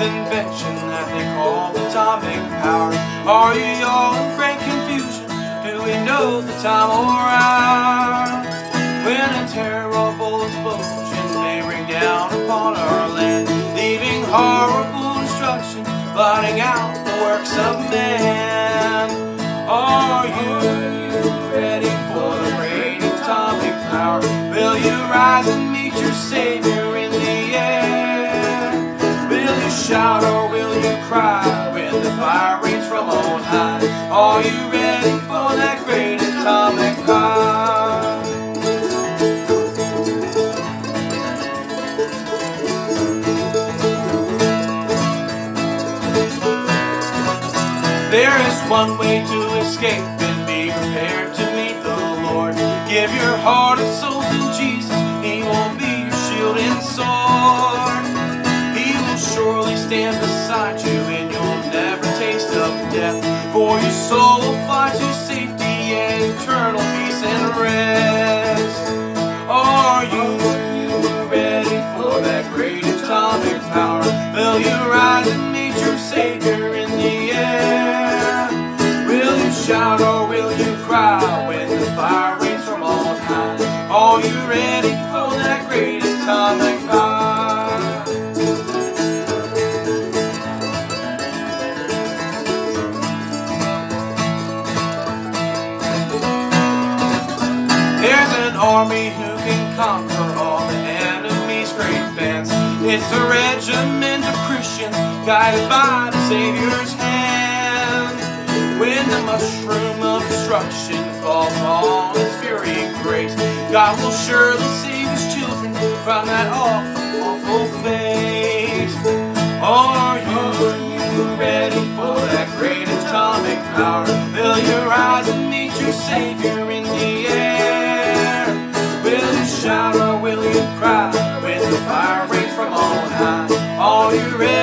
invention that they call atomic power? Are you all in great confusion? Do we know the time or hour? When a terrible explosion may bring down upon our land, leaving horrible destruction, blotting out the works of man. Are you ready for the great atomic power? Will you rise and meet your Savior shout or will you cry when the fire rains from on high? Are you ready for that great atomic fire? There is one way to escape and be prepared to meet the Lord. Give your heart and soul For your soul fly to safety and eternal peace and rest. Are you ready for that great atomic power? Will you rise and meet your Savior in the air? Will you shout or will you cry when the fire rains from on high? Are you ready for that great atomic army who can conquer all the enemy's great bands. It's a regiment of Christians guided by the Savior's hand. When the mushroom of destruction falls on its fury great, God will surely save his children from that awful, awful fate. Oh, are you ready for that great atomic power? Will your eyes and meet your Savior in the air? Shout or will you cry when the fire rains from on high? Are you ready